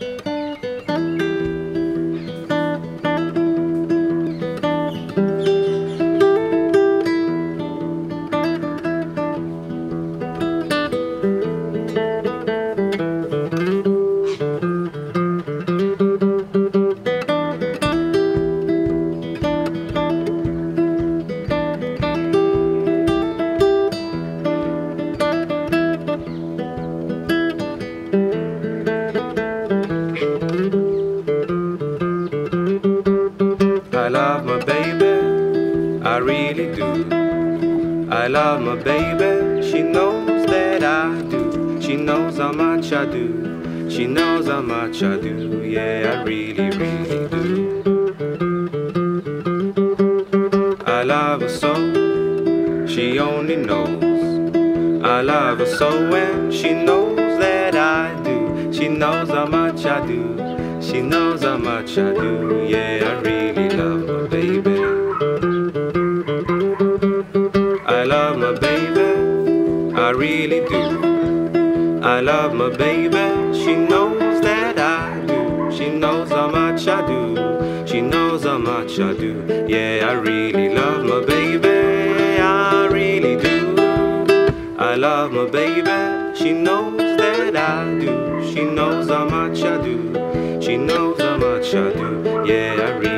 I I really do. I love my baby, she knows that I do. She knows how much I do. She knows how much I do. Yeah, I really, really do. I love her so, she only knows. I love her so when she knows that I do. She knows how much I do. She knows how much I do. Yeah, I really love my baby. Really do. I love my baby. She knows that I do. She knows how much I do. She knows how much I do. Yeah, I really love my baby. I really do. I love my baby. She knows that I do. She knows how much I do. She knows how much I do.